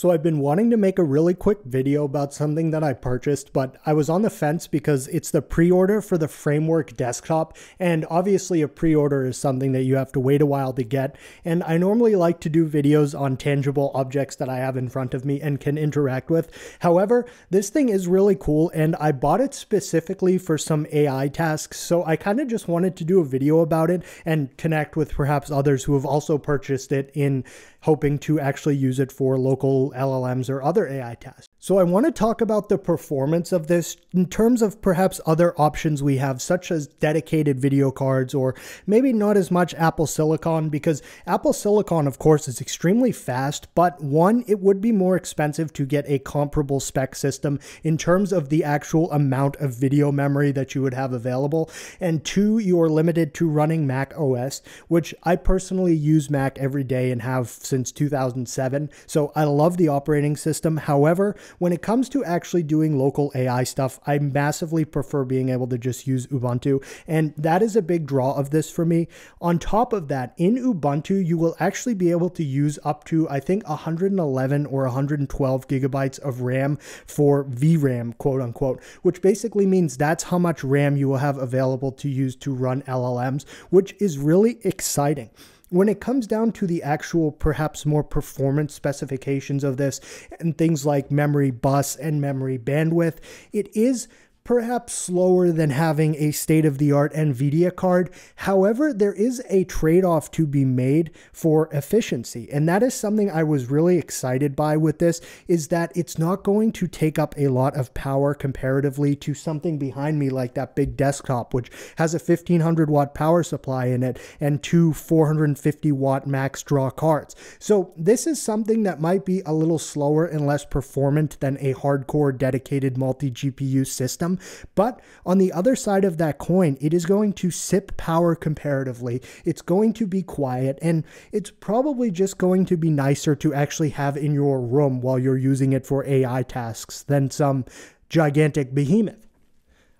So I've been wanting to make a really quick video about something that I purchased, but I was on the fence because it's the pre-order for the Framework desktop, and obviously a pre-order is something that you have to wait a while to get, and I normally like to do videos on tangible objects that I have in front of me and can interact with. However, this thing is really cool, and I bought it specifically for some AI tasks, so I kind of just wanted to do a video about it and connect with perhaps others who have also purchased it in hoping to actually use it for local LLMs or other AI tasks. So I want to talk about the performance of this in terms of perhaps other options we have, such as dedicated video cards or maybe not as much Apple Silicon, because Apple Silicon, of course, is extremely fast, but one, it would be more expensive to get a comparable spec system in terms of the actual amount of video memory that you would have available. And two, you're limited to running Mac OS, which I personally use Mac every day and have since 2007. So I love the operating system. However, when it comes to actually doing local AI stuff, I massively prefer being able to just use Ubuntu. And that is a big draw of this for me. On top of that, in Ubuntu, you will actually be able to use up to, I think, 111 or 112 gigabytes of RAM for VRAM, quote unquote, which basically means that's how much RAM you will have available to use to run LLMs, which is really exciting. When it comes down to the actual, perhaps more performance specifications of this and things like memory bus and memory bandwidth, it is perhaps slower than having a state of the art NVIDIA card. However, there is a trade off to be made for efficiency. And that is something I was really excited by with this is that it's not going to take up a lot of power comparatively to something behind me like that big desktop, which has a 1500 watt power supply in it and two 450 watt max draw cards. So this is something that might be a little slower and less performant than a hardcore dedicated multi GPU system. But on the other side of that coin, it is going to sip power comparatively. It's going to be quiet, and it's probably just going to be nicer to actually have in your room while you're using it for AI tasks than some gigantic behemoth.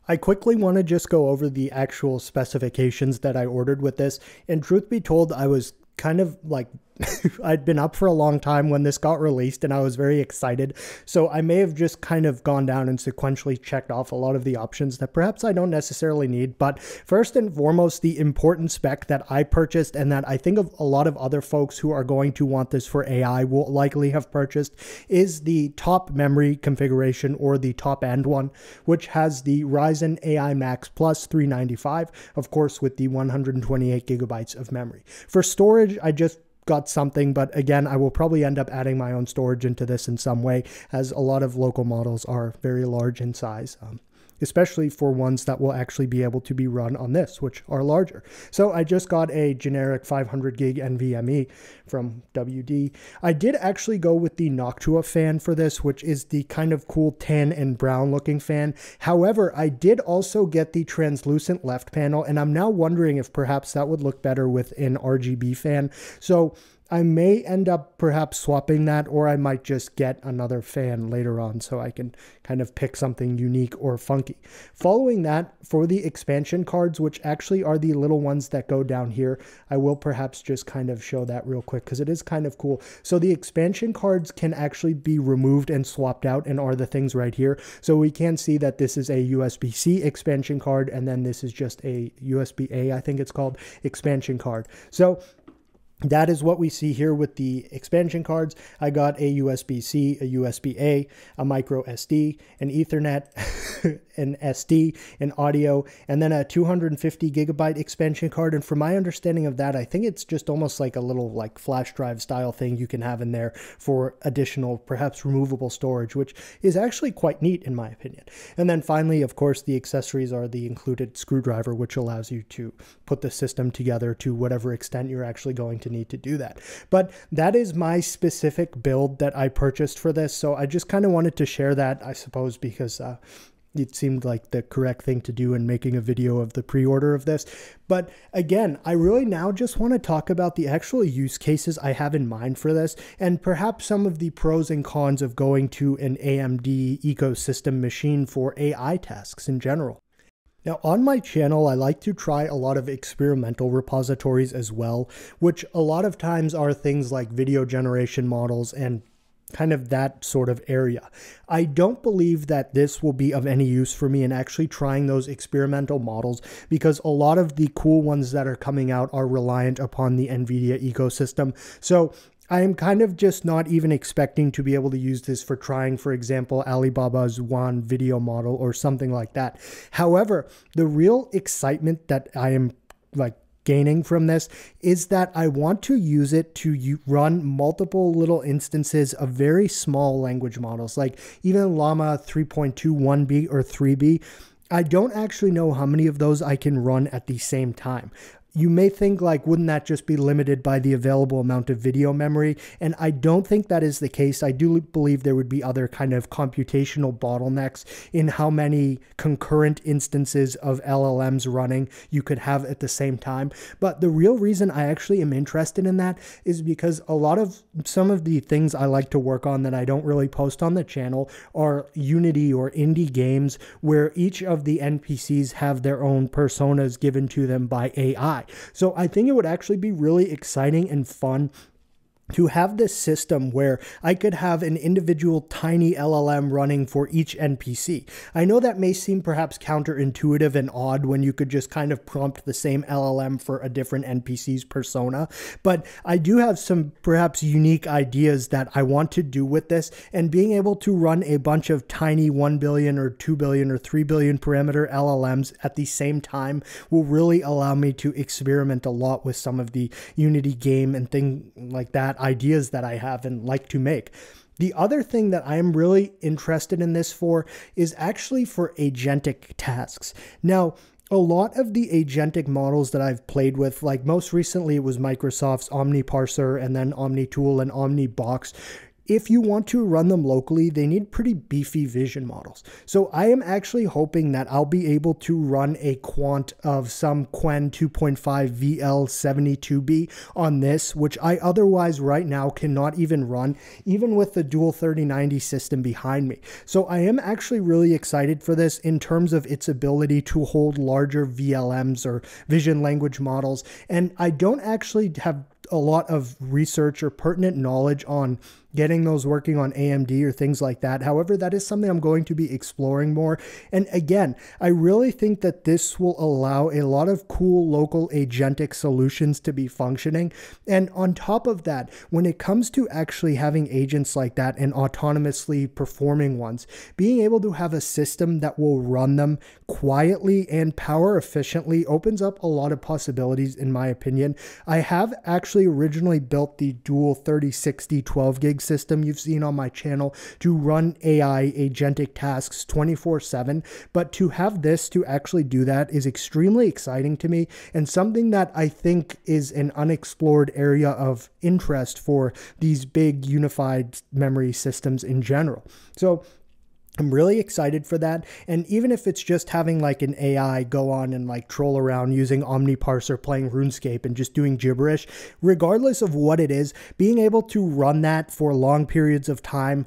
I quickly want to just go over the actual specifications that I ordered with this. And truth be told, I was kind of like I'd been up for a long time when this got released and I was very excited. So I may have just kind of gone down and sequentially checked off a lot of the options that perhaps I don't necessarily need. But first and foremost, the important spec that I purchased and that I think of a lot of other folks who are going to want this for AI will likely have purchased is the top memory configuration or the top end one, which has the Ryzen AI Max Plus 395, of course, with the 128 gigabytes of memory. For storage, I just got something, but again, I will probably end up adding my own storage into this in some way, as a lot of local models are very large in size. Um, especially for ones that will actually be able to be run on this, which are larger. So I just got a generic 500 gig NVMe from WD. I did actually go with the Noctua fan for this, which is the kind of cool tan and brown looking fan. However, I did also get the translucent left panel, and I'm now wondering if perhaps that would look better with an RGB fan. So I may end up perhaps swapping that, or I might just get another fan later on so I can kind of pick something unique or funky. Following that, for the expansion cards, which actually are the little ones that go down here, I will perhaps just kind of show that real quick because it is kind of cool. So the expansion cards can actually be removed and swapped out and are the things right here. So we can see that this is a USB-C expansion card and then this is just a USB-A, I think it's called, expansion card. So that is what we see here with the expansion cards. I got a USB-C, a USB-A, a micro SD, an Ethernet, an SD, an audio, and then a 250 gigabyte expansion card. And from my understanding of that, I think it's just almost like a little like flash drive style thing you can have in there for additional, perhaps removable storage, which is actually quite neat in my opinion. And then finally, of course, the accessories are the included screwdriver, which allows you to put the system together to whatever extent you're actually going to need to do that. But that is my specific build that I purchased for this. So I just kind of wanted to share that, I suppose, because uh, it seemed like the correct thing to do in making a video of the pre-order of this. But again, I really now just want to talk about the actual use cases I have in mind for this and perhaps some of the pros and cons of going to an AMD ecosystem machine for AI tasks in general. Now, on my channel, I like to try a lot of experimental repositories as well, which a lot of times are things like video generation models and kind of that sort of area. I don't believe that this will be of any use for me in actually trying those experimental models because a lot of the cool ones that are coming out are reliant upon the NVIDIA ecosystem. So I am kind of just not even expecting to be able to use this for trying, for example, Alibaba's Wan video model or something like that. However, the real excitement that I am like gaining from this is that I want to use it to run multiple little instances of very small language models, like even Llama 3.21b or 3b. I don't actually know how many of those I can run at the same time you may think like wouldn't that just be limited by the available amount of video memory? And i don't think that is the case. I do believe there would be other kind of computational bottlenecks in how many concurrent instances of llms running you could have at the same time. But the real reason i actually am interested in that is because a lot of some of the things i like to work on that i don't really post on the channel are unity or indie games where each of the npcs have their own personas given to them by ai so I think it would actually be really exciting and fun to have this system where I could have an individual tiny LLM running for each NPC. I know that may seem perhaps counterintuitive and odd when you could just kind of prompt the same LLM for a different NPC's persona, but I do have some perhaps unique ideas that I want to do with this, and being able to run a bunch of tiny 1 billion or 2 billion or 3 billion parameter LLMs at the same time will really allow me to experiment a lot with some of the Unity game and thing like that ideas that I have and like to make. The other thing that I'm really interested in this for is actually for agentic tasks. Now, a lot of the agentic models that I've played with, like most recently it was Microsoft's OmniParser and then OmniTool and OmniBox, if you want to run them locally, they need pretty beefy vision models. So I am actually hoping that I'll be able to run a quant of some Qwen 2.5 VL72B on this, which I otherwise right now cannot even run, even with the dual 3090 system behind me. So I am actually really excited for this in terms of its ability to hold larger VLMs or vision language models. And I don't actually have a lot of research or pertinent knowledge on getting those working on AMD or things like that. However, that is something I'm going to be exploring more. And again, I really think that this will allow a lot of cool local agentic solutions to be functioning. And on top of that, when it comes to actually having agents like that and autonomously performing ones, being able to have a system that will run them quietly and power efficiently opens up a lot of possibilities, in my opinion. I have actually originally built the dual 3060 12 gig system you've seen on my channel to run AI agentic tasks 24 7. But to have this to actually do that is extremely exciting to me and something that I think is an unexplored area of interest for these big unified memory systems in general. So I'm really excited for that. And even if it's just having like an AI go on and like troll around using OmniParser playing RuneScape and just doing gibberish, regardless of what it is, being able to run that for long periods of time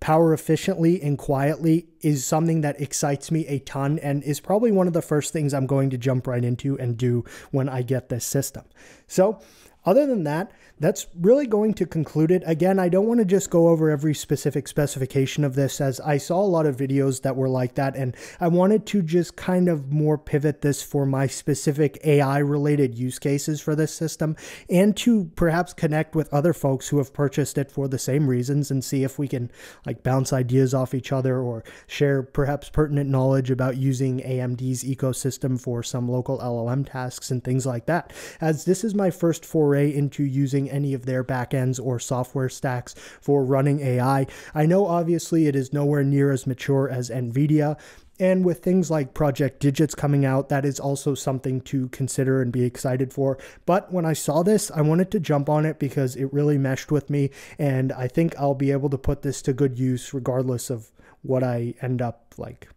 power efficiently and quietly is something that excites me a ton and is probably one of the first things I'm going to jump right into and do when I get this system. So, other than that, that's really going to conclude it. Again, I don't want to just go over every specific specification of this as I saw a lot of videos that were like that and I wanted to just kind of more pivot this for my specific AI related use cases for this system and to perhaps connect with other folks who have purchased it for the same reasons and see if we can like bounce ideas off each other or share perhaps pertinent knowledge about using AMD's ecosystem for some local LLM tasks and things like that. As this is my first foray into using using any of their backends or software stacks for running AI. I know obviously it is nowhere near as mature as NVIDIA. And with things like Project Digits coming out, that is also something to consider and be excited for. But when I saw this, I wanted to jump on it because it really meshed with me. And I think I'll be able to put this to good use regardless of what I end up like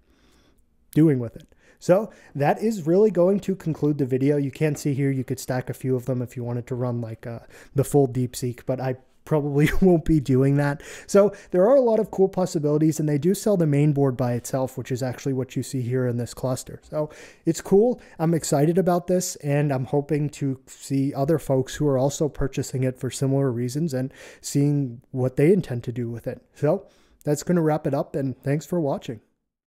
doing with it. So that is really going to conclude the video. You can see here, you could stack a few of them if you wanted to run like uh, the full DeepSeek, but I probably won't be doing that. So there are a lot of cool possibilities, and they do sell the main board by itself, which is actually what you see here in this cluster. So it's cool. I'm excited about this, and I'm hoping to see other folks who are also purchasing it for similar reasons and seeing what they intend to do with it. So that's going to wrap it up, and thanks for watching.